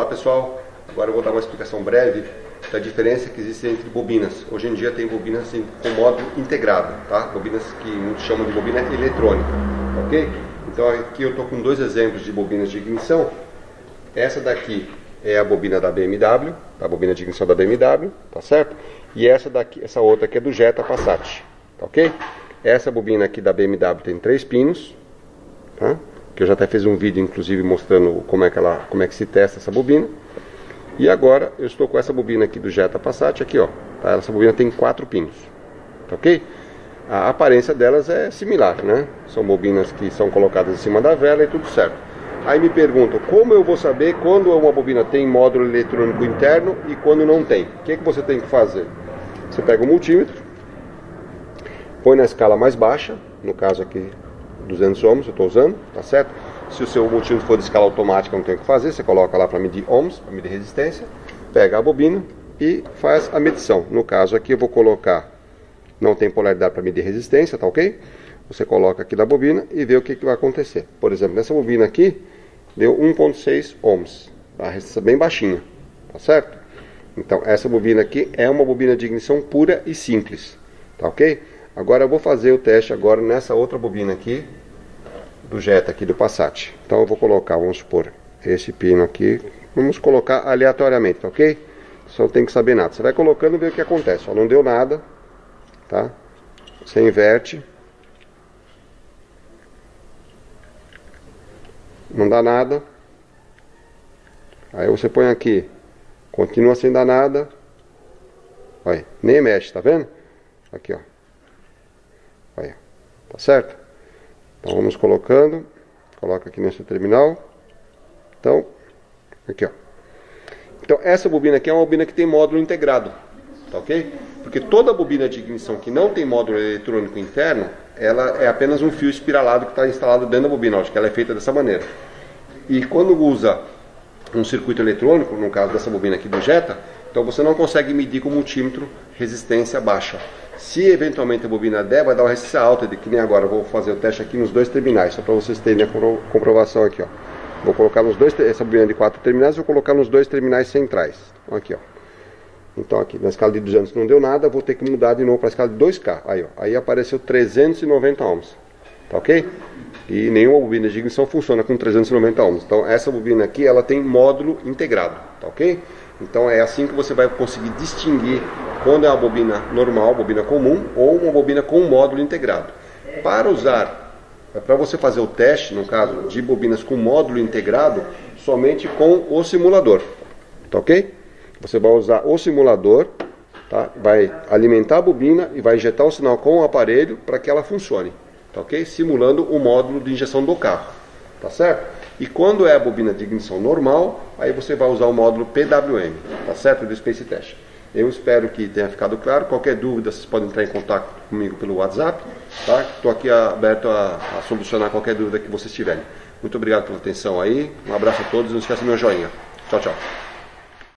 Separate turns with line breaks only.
Agora eu vou dar uma explicação breve da diferença que existe entre bobinas. Hoje em dia tem bobinas com módulo integrado, tá? Bobinas que muitos chamam de bobina eletrônica, ok? Então aqui eu estou com dois exemplos de bobinas de ignição. Essa daqui é a bobina da BMW, a bobina de ignição da BMW, tá certo? E essa daqui, essa outra aqui é do Jetta Passat, tá ok? Essa bobina aqui da BMW tem três pinos, tá? Que eu já até fiz um vídeo, inclusive, mostrando como é que ela, como é que se testa essa bobina. E agora eu estou com essa bobina aqui do Jetta Passat, aqui ó, tá? Essa bobina tem quatro pinos, tá ok? A aparência delas é similar, né? São bobinas que são colocadas em cima da vela e tudo certo. Aí me perguntam, como eu vou saber quando uma bobina tem módulo eletrônico interno e quando não tem? O que, é que você tem que fazer? Você pega o multímetro, põe na escala mais baixa, no caso aqui 200 ohms eu estou usando, tá certo? Se o seu multímetro for de escala automática não tem o que fazer, você coloca lá para medir ohms, para medir resistência, pega a bobina e faz a medição. No caso aqui eu vou colocar, não tem polaridade para medir resistência, tá ok? Você coloca aqui na bobina e vê o que, que vai acontecer. Por exemplo, nessa bobina aqui, deu 1.6 ohms. A resistência bem baixinha, tá certo? Então, essa bobina aqui é uma bobina de ignição pura e simples, tá ok? Agora eu vou fazer o teste agora nessa outra bobina aqui, do Jetta aqui do Passat. Então eu vou colocar, vamos supor, esse pino aqui, vamos colocar aleatoriamente, tá ok? Só tem que saber nada. Você vai colocando e vê o que acontece. Ó, não deu nada, tá? Você inverte. não dá nada. Aí você põe aqui, continua sem dar nada. Olha, nem mexe, tá vendo? Aqui, ó. Olha, tá certo? Então vamos colocando, coloca aqui nesse terminal. Então, aqui, ó. Então essa bobina aqui é uma bobina que tem módulo integrado, tá ok? Porque toda bobina de ignição que não tem módulo eletrônico interno, ela é apenas um fio espiralado que está instalado dentro da bobina. Acho que ela é feita dessa maneira. E quando usa um circuito eletrônico, no caso dessa bobina aqui do Jetta, então você não consegue medir com multímetro resistência baixa. Se eventualmente a bobina der, vai dar uma resistência alta, de que nem agora. Vou fazer o teste aqui nos dois terminais, só para vocês terem a comprovação aqui. Ó. Vou colocar nos dois, essa bobina de quatro terminais, vou colocar nos dois terminais centrais. Aqui, ó. Então aqui na escala de 200 não deu nada, vou ter que mudar de novo para a escala de 2K. Aí, ó, aí apareceu 390 ohms. Tá ok? E nenhuma bobina de ignição funciona com 390 ohms. Então essa bobina aqui, ela tem módulo integrado, tá ok? Então é assim que você vai conseguir distinguir quando é uma bobina normal, bobina comum, ou uma bobina com módulo integrado. Para usar, para você fazer o teste, no caso de bobinas com módulo integrado, somente com o simulador, tá ok? Você vai usar o simulador, tá? vai alimentar a bobina e vai injetar o sinal com o aparelho para que ela funcione, tá ok? Simulando o módulo de injeção do carro, tá certo? E quando é a bobina de ignição normal, aí você vai usar o módulo PWM, tá certo? Do Space Test. Eu espero que tenha ficado claro. Qualquer dúvida, vocês podem entrar em contato comigo pelo WhatsApp, tá? Estou aqui aberto a, a solucionar qualquer dúvida que vocês tiverem. Muito obrigado pela atenção aí. Um abraço a todos. Não esqueça meu joinha. Tchau, tchau.